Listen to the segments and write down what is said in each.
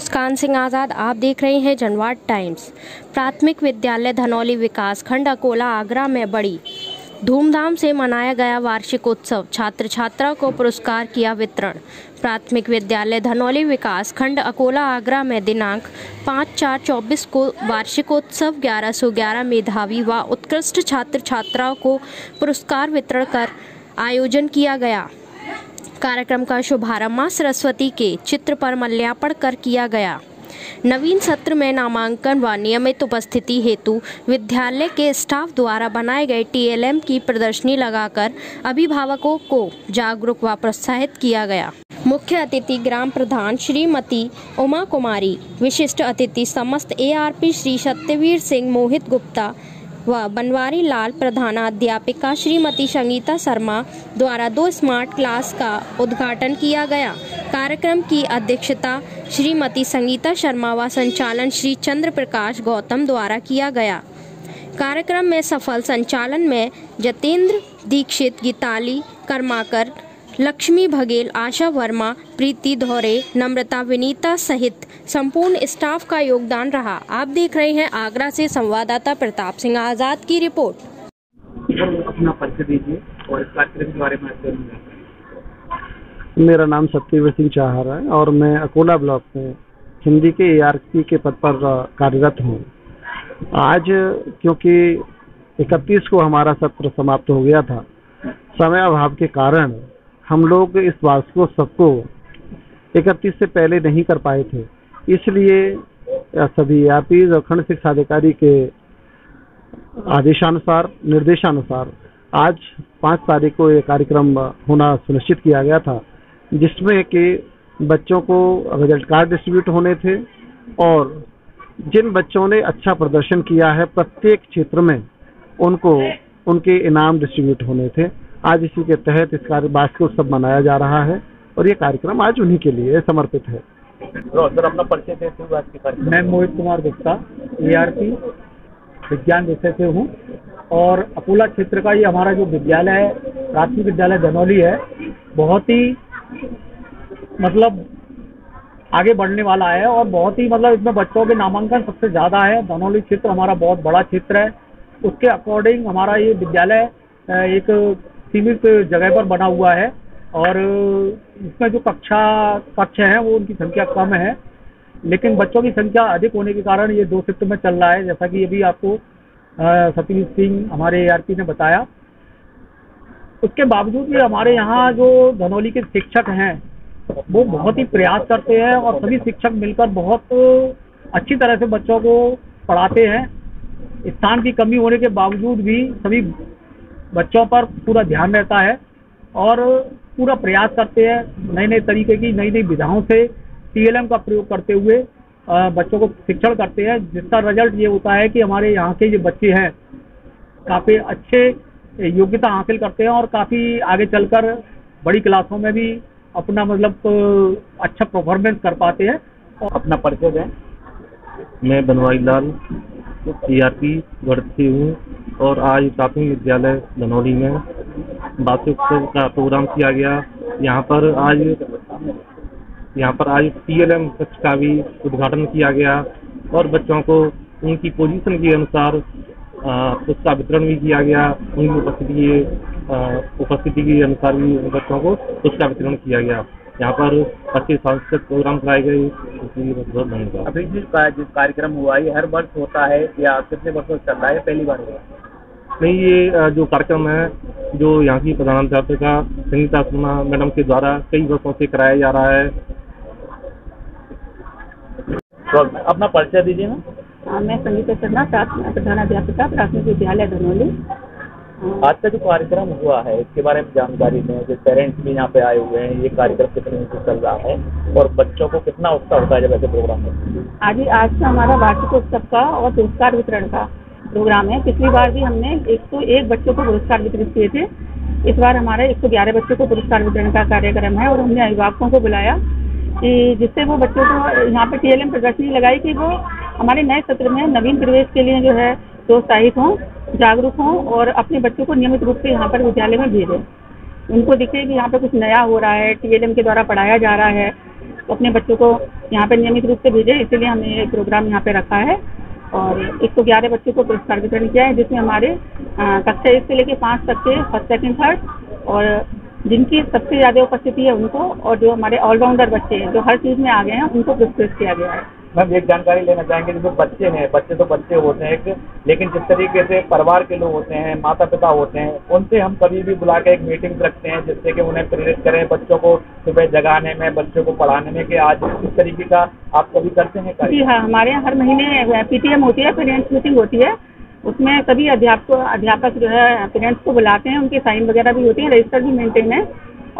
मुस्कान सिंह आज़ाद आप देख रहे हैं जनवाद टाइम्स। प्राथमिक विद्यालय धनौली विकास खंड अकोला आगरा में बड़ी धूमधाम से मनाया गया वार्षिक उत्सव छात्र छात्रा को पुरस्कार किया वितरण। प्राथमिक विद्यालय धनौली विकास खंड अकोला आगरा में दिनांक पाँच चार चौबीस को वार्षिकोत्सव ग्यारह सौ ग्यारह मेधावी व उत्कृष्ट छात्र छात्राओं को पुरस्कार वितरण कर आयोजन किया गया। कार्यक्रम का शुभारंभ माँ सरस्वती के चित्र पर मल्यार्पण कर किया गया। नवीन सत्र में नामांकन व नियमित उपस्थिति हेतु विद्यालय के स्टाफ द्वारा बनाए गए टीएलएम की प्रदर्शनी लगाकर अभिभावकों को जागरूक व प्रोत्साहित किया गया। मुख्य अतिथि ग्राम प्रधान श्रीमती उमा कुमारी, विशिष्ट अतिथि समस्त एआरपी श्री सत्यवीर सिंह मोहित गुप्ता व बनवारी लाल प्रधानाध्यापिका श्रीमती संगीता शर्मा द्वारा दो स्मार्ट क्लास का उद्घाटन किया गया। कार्यक्रम की अध्यक्षता श्रीमती संगीता शर्मा व संचालन श्री चंद्र प्रकाश गौतम द्वारा किया गया। कार्यक्रम में सफल संचालन में जतेंद्र दीक्षित, गीताली कर्माकर लक्ष्मी बघेल आशा वर्मा प्रीति धोरे नम्रता विनीता सहित संपूर्ण स्टाफ का योगदान रहा। आप देख रहे हैं आगरा से संवाददाता प्रताप सिंह आज़ाद की रिपोर्ट। अपना परिचय दीजिए और इस कार्यक्रम के बारे में मेरा नाम सत्यवीर सिंह चाहर है और मैं अकोला ब्लॉक में हिंदी के एआरपी के पद पर कार्यरत हूँ। आज क्योंकि 31 को हमारा सत्र समाप्त हो गया था समय अभाव के कारण हम लोग इस वार्षिकोत्सव को इकतीस से पहले नहीं कर पाए थे। इसलिए सभी आरपी और खंड शिक्षा अधिकारी के आदेशानुसार, निर्देशानुसार आज पाँच तारीख को ये कार्यक्रम होना सुनिश्चित किया गया था, जिसमें कि बच्चों को रिज़ल्ट कार्ड डिस्ट्रीब्यूट होने थे और जिन बच्चों ने अच्छा प्रदर्शन किया है, प्रत्येक क्षेत्र में उनको, उनके इनाम डिस्ट्रीब्यूट होने थे। आज इसी के तहत इस कार्य वार्षिक उत्सव मनाया जा रहा है और ये कार्यक्रम आज उन्हीं के लिए समर्पित है। सर अपना परिचय देते हुए आज के कार्यक्रम मैं। मोहित कुमार गुप्ता एआरपी विज्ञान विषय से हूँ और अकोला क्षेत्र का ये हमारा जो विद्यालय है प्राथमिक विद्यालय धनौली है बहुत ही मतलब आगे बढ़ने वाला है और बहुत ही मतलब इसमें बच्चों के नामांकन सबसे ज़्यादा है। धनौली क्षेत्र हमारा बहुत बड़ा क्षेत्र है। उसके अकॉर्डिंग हमारा ये विद्यालय एक सीमित जगह पर बना हुआ है और इसमें जो कक्षा, कक्ष हैं, वो उनकी संख्या कम है। लेकिन बच्चों की संख्या अधिक होने के कारण ये दो शिफ्ट में चल रहा है। जैसा कि अभी आपको सतीश सिंह हमारे ए ने बताया। उसके बावजूद भी हमारे यहाँ जो धनौली के शिक्षक हैं, वो बहुत ही प्रयास करते हैं और सभी शिक्षक मिलकर बहुत अच्छी तरह से बच्चों को पढ़ाते हैं। स्थान की कमी होने के बावजूद भी सभी बच्चों पर पूरा ध्यान रहता है और पूरा प्रयास करते हैं नए नए तरीके की नई नई विधाओं से टीएलएम का प्रयोग करते हुए बच्चों को शिक्षण करते हैं, जिसका रिज़ल्ट ये होता है कि हमारे यहाँ के जो बच्चे हैं, काफ़ी अच्छे योग्यता हासिल करते हैं और काफ़ी आगे चलकर बड़ी क्लासों में भी अपना मतलब अच्छा परफॉर्मेंस कर पाते हैं। और अपना परिचय दें। मैं बनवाई लाल। टी आर पी से हूँ और आज प्राथमिक विद्यालय धनौली में वार्षिकोत्सव का प्रोग्राम किया गया। यहाँ पर आज, यहाँ पर आज टीएलएम कक्ष का भी उद्घाटन किया गया और बच्चों को उनकी पोजीशन के अनुसार उसका वितरण भी किया गया। उनकी उपस्थिति उपस्थिति के अनुसार भी बच्चों को उसका वितरण किया गया। यहाँ पर अच्छे सांस्कृतिक प्रोग्राम कराए गए इसलिए बहुत धन्यवाद। अभी जिस कार्यक्रम हुआ ये हर वर्ष होता है या कितने वर्षों से चल रहा है पहली बार हुआ? नहीं ये जो कार्यक्रम है जो यहाँ की प्रधानाध्यापिका संगीता शर्मा मैडम के द्वारा कई वर्षों से कराया जा रहा है। तो अपना परिचय दीजिए ना। हाँ, मैं संगीता शर्मा प्रधानाध्यापिका प्राथमिक विद्यालय धनौली। आज का जो कार्यक्रम हुआ है, इसके बारे में जानकारी दें जो पेरेंट्स भी यहाँ पे आए हुए हैं, ये कार्यक्रम कितने दिन से चल रहा है और बच्चों को कितना उत्साह होता है जब ऐसे प्रोग्राम में आज आज का हमारा वार्षिक उत्सव का और पुरस्कार वितरण का प्रोग्राम है। पिछली बार भी हमने एक सौ एक बच्चों को पुरस्कार वितरित किए थे। इस बार हमारे एक सौ ग्यारह बच्चों को पुरस्कार वितरण का कार्यक्रम है और हमने अभिभावकों को बुलाया कि जिससे वो बच्चों को यहाँ पे टीएलएम प्रदर्शनी लगाई कि वो हमारे नए सत्र में नवीन प्रवेश के लिए जो है प्रोत्साहित हों, जागरूक हों और अपने बच्चों को नियमित रूप से यहाँ पर विद्यालय में भेजें। उनको दिखे कि यहाँ पर कुछ नया हो रहा है टीएलएम के द्वारा पढ़ाया जा रहा है। तो अपने बच्चों को यहाँ पर नियमित रूप से भेजें, इसीलिए हमने ये प्रोग्राम यहाँ पे रखा है। और एक सौ ग्यारह बच्चों को पुरस्कार वितरण किया है, जिसमें हमारे कक्षा एक से लेकर पाँच तक के फ़र्स्ट सेकेंड थर्ड और जिनकी सबसे ज़्यादा उपस्थिति है उनको और जो हमारे ऑलराउंडर बच्चे हैं, जो हर चीज़ में आ गए हैं, उनको पुरस्कृत किया गया है। मैम, एक जानकारी लेना चाहेंगे, जैसे बच्चे हैं, बच्चे तो बच्चे होते हैं लेकिन जिस तरीके से परिवार के लोग होते हैं माता पिता होते हैं, उनसे हम कभी भी बुला के एक मीटिंग रखते हैं, जिससे कि उन्हें प्रेरित करें, बच्चों को सुबह जगाने में, बच्चों को पढ़ाने में कि आज किस तरीके का आप कभी करते हैं जी हाँ हमारे यहाँ हर महीने पीटीएम होती है पेरेंट्स मीटिंग होती है, उसमें सभी अध्यापक अध्यापक जो है पेरेंट्स को बुलाते हैं, उनके साइन वगैरह भी होती है रजिस्टर भी मेंटेन है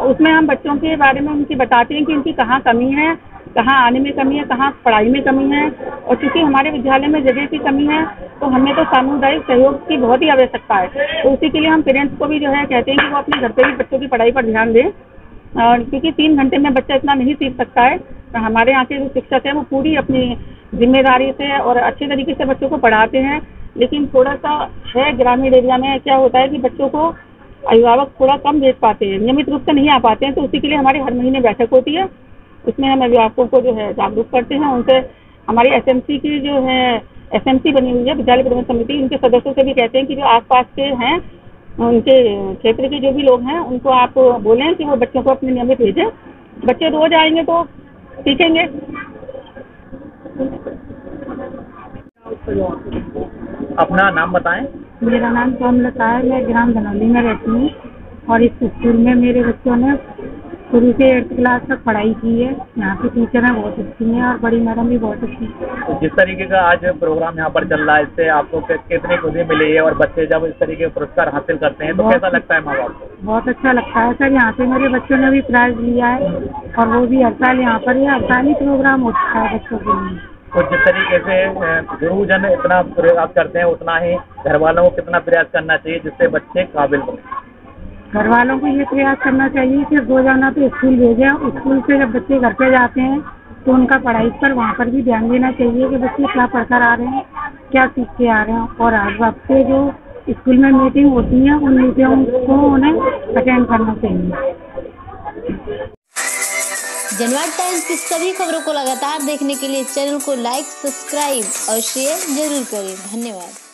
उसमें हम बच्चों के बारे में उनकी बताते हैं कि उनकी कहाँ कमी है कहाँ आने में कमी है, कहाँ पढ़ाई में कमी है, और चूँकि हमारे विद्यालय में जगह की कमी है तो हमें तो सामुदायिक सहयोग की बहुत ही आवश्यकता है। तो उसी के लिए हम पेरेंट्स को भी जो है कहते हैं कि वो अपने घर पर भी बच्चों की पढ़ाई पर ध्यान दें। और क्योंकि तीन घंटे में बच्चा इतना नहीं सीख सकता है तो हमारे यहाँ के जो शिक्षक हैं, वो पूरी अपनी ज़िम्मेदारी से और अच्छे तरीके से बच्चों को पढ़ाते हैं। लेकिन थोड़ा सा है ग्रामीण एरिया में क्या होता है कि बच्चों को अभिभावक थोड़ा कम भेज पाते हैं, नियमित रूप से नहीं आ पाते हैं तो उसी के लिए हमारी हर महीने बैठक होती है। उसमें हम अभिभावकों को जो है जागरूक करते हैं उनसे हमारी एसएमसी की जो है एसएमसी बनी हुई है विद्यालय प्रबंधन समिति उनके सदस्यों से भी कहते हैं कि जो आसपास के हैं उनके क्षेत्र के जो भी लोग हैं उनको आप बोलें कि वो बच्चों को अपने नियमित भेजें। बच्चे रोज आएँगे तो सीखेंगे। अपना नाम बताएँ। मेरा नाम सोमलता है मैं ग्राम धनौली में रहती हूँ और इस स्कूल में मेरे बच्चों ने शुरू से एट्थ क्लास तक पढ़ाई की है। यहाँ की टीचर हैं बहुत अच्छी हैं और बड़ी मैडम भी बहुत अच्छी हैं। तो जिस तरीके का आज प्रोग्राम यहाँ पर चल रहा है इससे आपको कितनी खुशी मिली है और बच्चे जब इस तरीके के पुरस्कार हासिल करते हैं तो कैसा लगता है माँ बाप को? बहुत अच्छा लगता है। सर यहाँ पे मेरे बच्चों ने भी प्राइज लिया है और वो भी हर साल यहाँ पर ही हर साल ही प्रोग्राम होता है बच्चों के लिए। तो जिस तरीके से गुरुजन इतना प्रयास करते हैं उतना ही घर वालों को कितना प्रयास करना चाहिए जिससे बच्चे काबिल बने। घर वालों को ये प्रयास करना चाहिए कि रोज़ाना तो स्कूल भेजें। स्कूल से जब बच्चे घर पे जाते हैं तो उनका पढ़ाई पर वहाँ पर भी ध्यान देना चाहिए कि बच्चे क्या पढ़कर आ रहे हैं, क्या सीख के आ रहे हैं। और हर हफ़्ते जो स्कूल में मीटिंग होती है, उन मीटिंग को उन्हें अटेंड करना चाहिए। जनवाद टाइम्स की सभी खबरों को लगातार देखने के लिए चैनल को लाइक, सब्सक्राइब और शेयर ज़रूर करें। धन्यवाद।